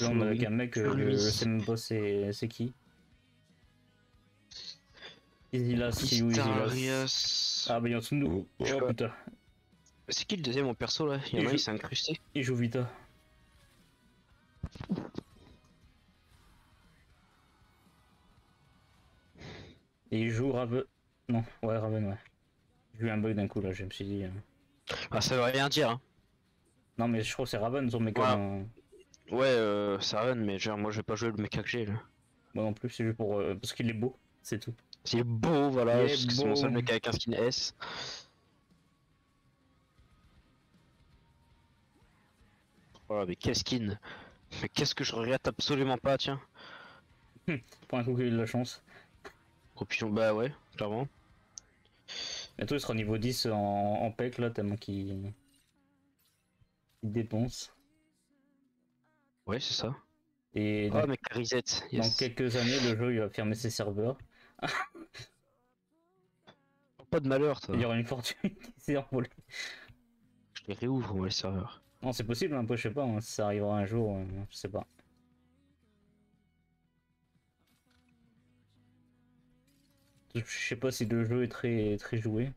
Là, on est avec un mec, le sais même pas c'est c'est qui? Où Isilas Istarias. Ah, bah, il est en dessous de nous. Je sais Oh pas. putain, C'est qui le deuxième en perso là? Il y en a, il s'est incrusté. il joue Vita. Et il joue Raven. Non, ouais, Raven, ouais. J'ai eu un bug d'un coup là, je me suis dit. Ah, ça veut rien dire. Hein. Non, mais je crois que c'est Raven son mec. Ouais. euh, Ouais, euh, ça va, mais genre, moi je vais pas jouer le mecha que j'ai là. Moi non plus, c'est juste pour. euh, parce qu'il est beau, c'est tout. C'est beau, voilà, c'est mon seul mec avec un skin S. Oh, mais quel skin Mais qu'est-ce que je regrette absolument pas, tiens. Pour un coup qu'il a eu de la chance. Gros pigeon, bah ouais, clairement. Bientôt il sera niveau 10 en, en PEC là, tellement qu'il. il dépense. Ouais, c'est ça. Et Oh, dans, mais dans quelques années, le jeu il va fermer ses serveurs. Pas de malheur, toi. Il y aura une fortune qui s'est envolée. Je les réouvre, moi, les serveurs. Non, c'est possible, un peu, je sais pas, hein, si ça arrivera un jour, euh, je sais pas. Je sais pas si le jeu est très, très joué.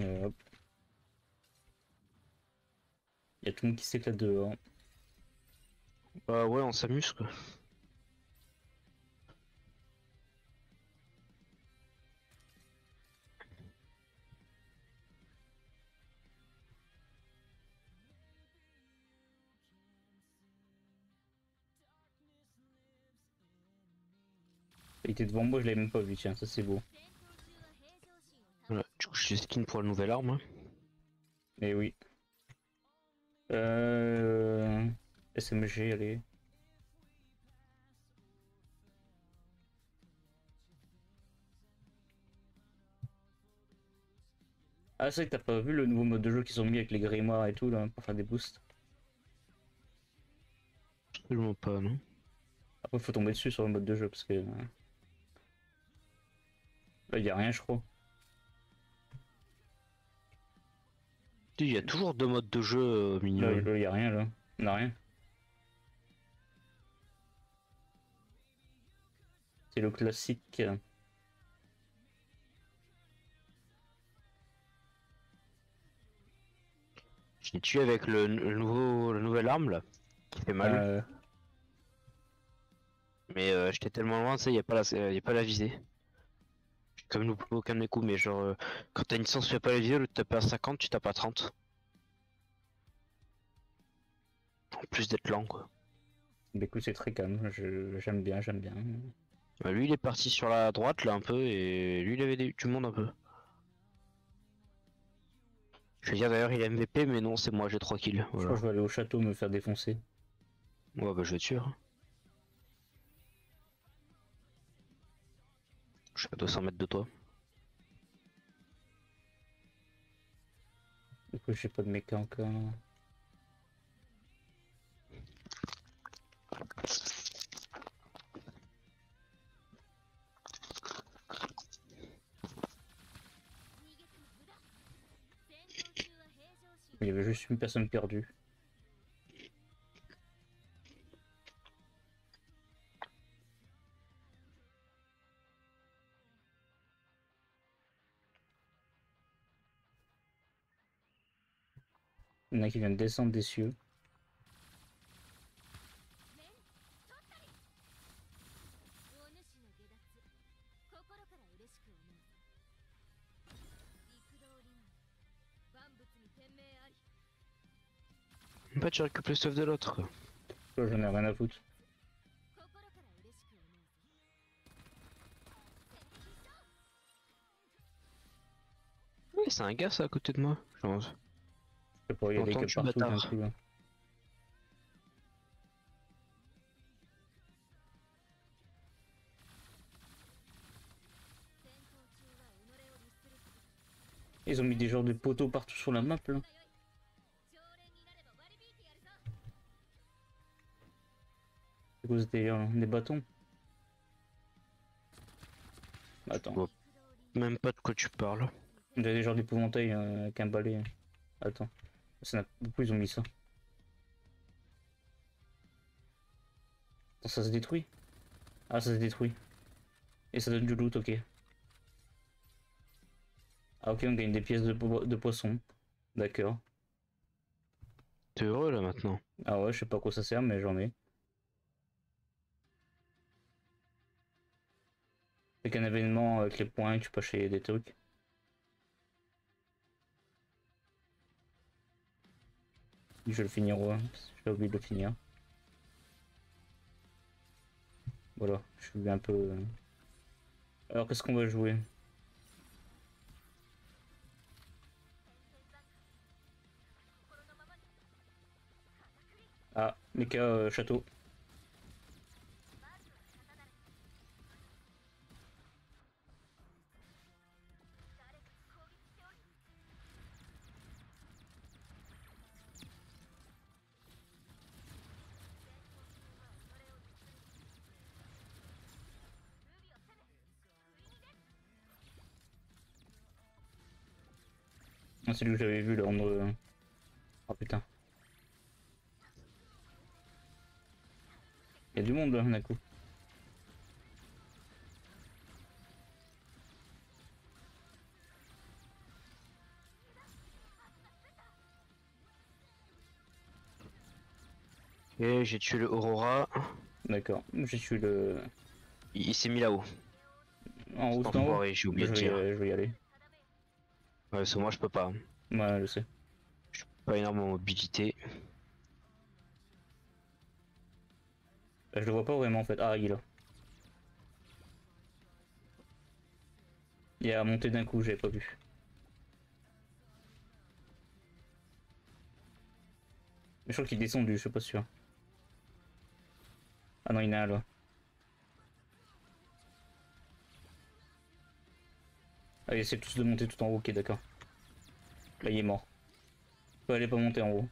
Et hop. Il y a tout le monde qui s'éclate dehors. Bah ouais, on s'amuse, quoi. Il était devant moi, je l'avais même pas vu, tiens, ça c'est beau. J'ai skin pour la nouvelle arme. hein. Mais oui. Euh... SMG, allez. Ah, c'est vrai que t'as pas vu le nouveau mode de jeu qu'ils ont mis avec les grimoires et tout là pour faire des boosts? Absolument pas, non. Après, faut tomber dessus sur le mode de jeu parce que. euh, Là, y a rien, je crois. Il y a toujours deux modes de jeu euh, au Là, minimum. là, y a rien là. On a rien. C'est le classique. Je l'ai tué avec le, le nouveau, la nouvelle arme là, qui fait mal. Euh, Mais euh, j'étais tellement loin, tu sais, y a pas la, euh, y a pas la visée. Comme loupé aucun de mes coups, mais genre, euh, quand t'as une licence, tu fais pas au lieu de taper à 50, tu tapes à 30. En plus d'être lent, quoi. bah, écoute, c'est très calme. J'aime bien, j'aime bien. Bah, lui, il est parti sur la droite, là, un peu, et lui, il avait des- du monde un peu. Je veux dire, d'ailleurs, il est MVP, mais non, c'est moi, j'ai 3 kills. Je crois que je vais aller au château me faire défoncer. Ouais, bah, je vais tuer. hein. Je suis à 200 mètres de toi. Du coup, pas de méca encore. Il y avait juste une personne perdue. Il y en a qui viennent descendre des cieux. Bah, tu récupères le stuff de l'autre, j'en ai rien à foutre. Ouais, c'est un gars, ça, à côté de moi. Je pense. Il y a des J'entends que partout d'un bâtard. coup, là. Ils ont mis des genres de poteaux partout sur la map là. C'est quoi ce délire là Des bâtons Attends. vois Même pas de quoi tu parles. Il y a des genres d'épouvantail euh, avec un balai. Attends. Ça n'a- Pourquoi ils ont mis ça Attends, ça se détruit Ah, ça se détruit. Et ça donne du loot, ok. Ah, ok, on gagne des pièces de, po- de poisson. D'accord. T'es heureux là maintenant Ah ouais, je sais pas à quoi ça sert, mais j'en ai. C'est qu'un événement avec les points, tu peux acheter des trucs. Je vais le finir, ouais. J'ai oublié de le finir. Voilà, je suis un peu... euh. Alors, qu'est-ce qu'on va jouer? Ah, Mecha euh, Château. Ah, c'est lui que j'avais vu en... euh, Oh putain. Il y a du monde là d'un coup. Et j'ai tué le Aurora. D'accord. J'ai tué le. Il, il s'est mis là-haut. En haut, en haut. J'ai oublié de euh, je vais y aller. Ouais, parce que moi je peux pas. Ouais, je sais. Pas énormément de mobilité. Bah, je le vois pas vraiment en fait. Ah, il est là. Il a monté d'un coup, j'avais pas vu. Mais je crois qu'il est descendu, je suis pas sûr. Ah non, il y en a un là. Ah, il essaie tous de monter tout en haut, ok, d'accord. Là, il est mort. Il peut aller pas monter en haut.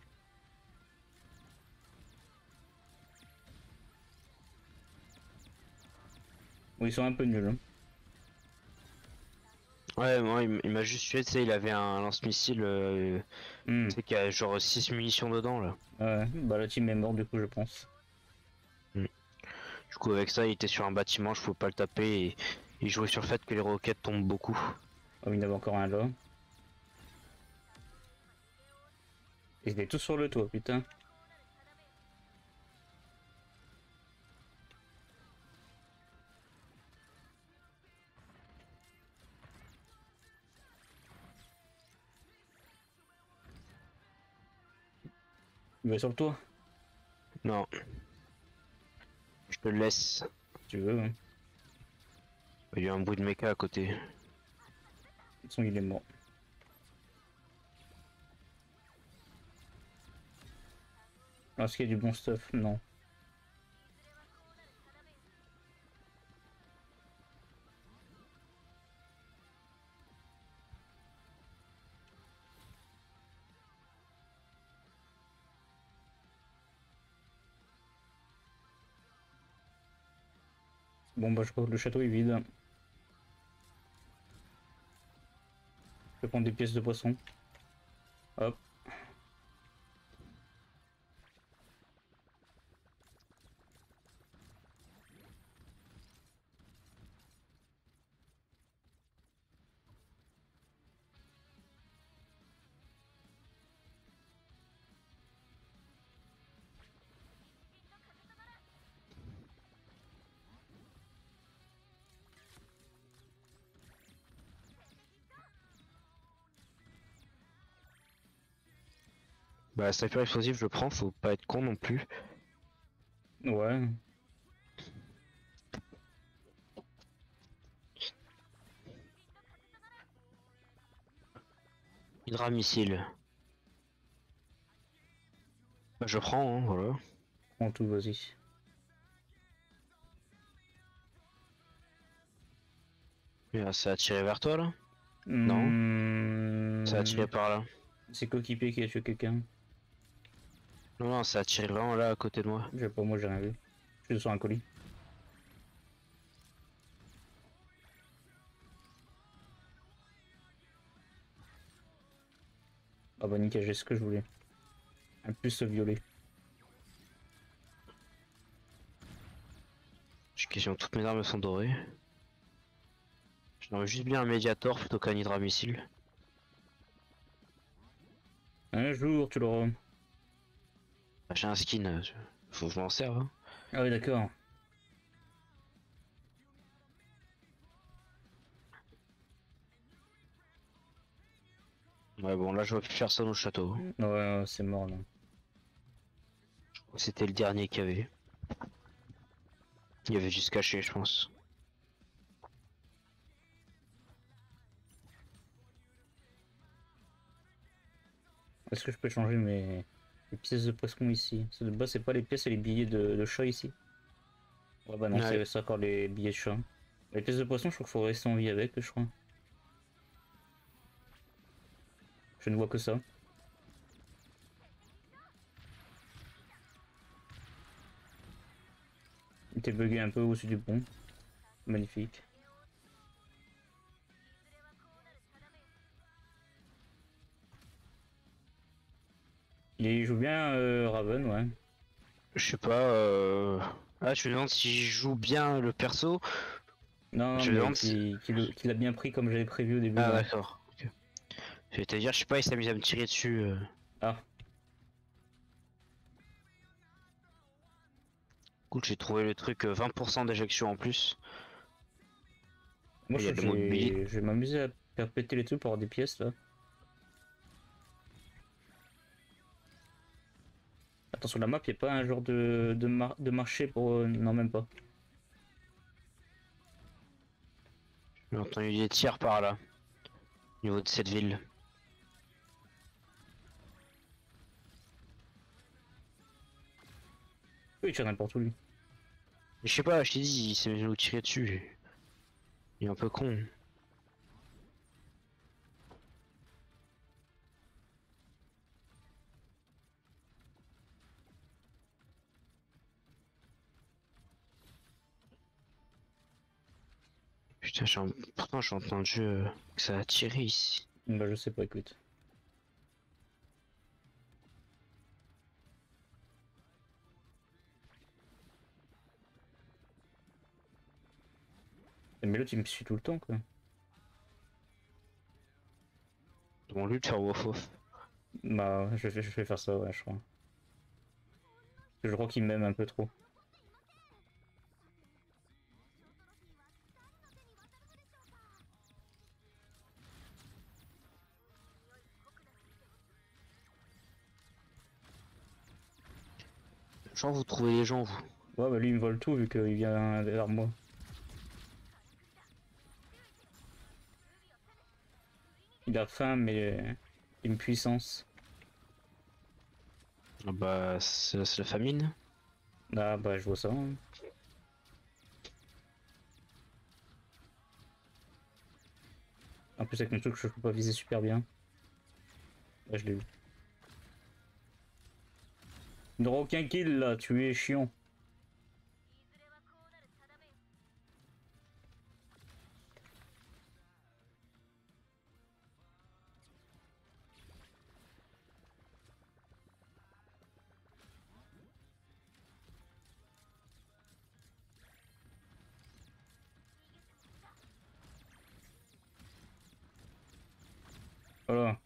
Bon, ils sont un peu nuls. hein. Ouais, moi il, m'a juste tué, tu sais, il avait un lance-missile, euh, Hmm. tu sais, qui a genre 6 munitions dedans là. Ouais, bah la team est morte du coup, je pense. Du coup, avec ça, il était sur un bâtiment, je pouvais pas le taper et il jouait sur le fait que les roquettes tombent beaucoup. Il y en avait encore un là. Ils étaient tous sur le toit, putain. Il va sur le toit, Non. Je te le laisse. tu veux. Il y a un bruit de méca à côté. Toute façon, il est mort. Est-ce qu'il y a du bon stuff? Non. Bon bah je crois que le château est vide. Je vais prendre des pièces de poisson. Hop. Bah, sniper explosif, je prends, faut pas être con non plus. Ouais. Hydra missile. Bah, je prends, hein, voilà. Prends tout, vas-y. Ça a tiré vers toi là? Non? Ça a tiré par là. C'est Coquipé qui a tué quelqu'un. Non, non, ça a tiré vraiment là à côté de moi. Je sais pas, moi j'ai rien vu. Je suis sur un colis. Ah bah nickel, j'ai ce que je voulais. Un puce violet. J'ai toutes mes armes sont dorées. J'aurais juste bien un Mediator plutôt qu'un hydramissile. Un jour tu l'auras. Bah, J'ai un skin, euh, faut que je m'en serve. hein. Ah oui, d'accord. Ouais, bon, là je vois plus personne au château. Ouais, ouais, c'est mort là. C'était le dernier qu'il y avait. Il y avait juste caché, je pense. Est-ce que je peux changer mes les pièces de poisson ici C'est de base, c'est pas les pièces, c'est les billets de, de chat ici. Ouais, bah non, Ouais. c'est- c'est encore les billets de chat. Les pièces de poisson, je crois qu'il faut rester en vie avec, je crois. Je ne vois que ça. Il était bugué un peu au-dessus du pont. Magnifique. Il joue bien euh, Raven, ouais. Je sais pas. Euh... Ah, je me demande si je joue bien le perso. Non, Je me demande qu'il qu'il- qu'il a bien pris comme j'avais prévu au début. Ah, ouais. d'accord. ok. Je sais pas, il s'amuse à me tirer dessus. euh. Ah, Cool, j'ai trouvé le truc euh, 20% d'éjection en plus. moi je, je vais m'amuser à faire péter les trucs pour avoir des pièces là. Attention, la map, il a pas un genre de, de, mar- de marché pour. euh, Non, même pas. J'ai entendu des tirs par là. Au niveau de cette ville. Oui, il tire n'importe où lui. Je sais pas, je t'ai dit, il s'est mis à nous tirer dessus. Il est un peu con. Putain, j'ai en- pourtant j'ai entendu euh, que ça a tiré ici. Bah, je sais pas, écoute. Mais l'autre il me suit tout le temps quoi. Demande-lui de faire wof wof. Bah, je vais, je vais faire ça, ouais, je crois. Je crois qu'il m'aime un peu trop. Genre vous trouvez les gens vous. Ouais, bah lui il me vole tout vu qu'il vient vers moi. Il a faim, mais une puissance. Ah bah c'est la famine. Ah, bah, je vois ça. hein. En plus, avec mon truc, je peux pas viser super bien. Là, je l'ai eu. Aura aucun kill là, tu es chiant. Voilà.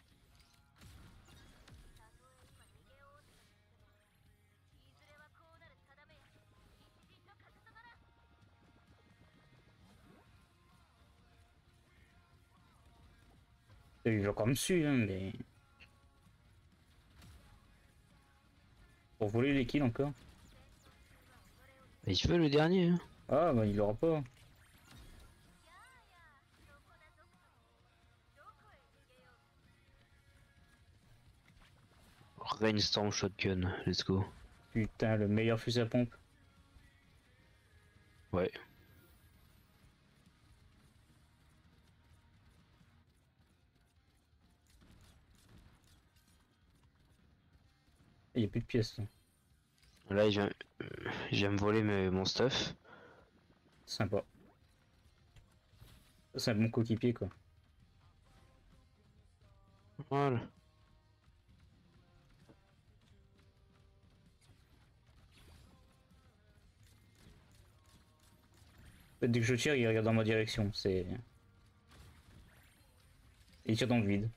Il va encore me suivre, hein, mais. Pour voler les kills encore. Et il veut le dernier. Hein. Ah, bah il l'aura pas. Rainstorm shotgun, let's go. Putain, le meilleur fusil à pompe. Ouais. Il n'y a plus de pièces. Hein. Là, euh, j'aime voler mon stuff. Sympa. C'est un bon coéquipier, quoi. Voilà. Dès que je tire, il regarde dans ma direction. C'est. Il tire dans le vide.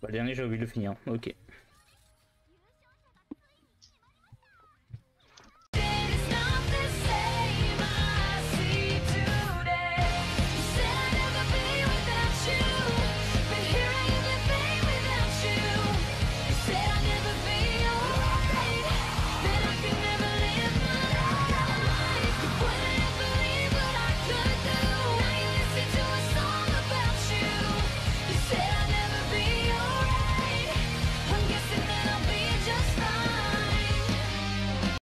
Bah, le dernier, j'ai oublié de le finir. Ok.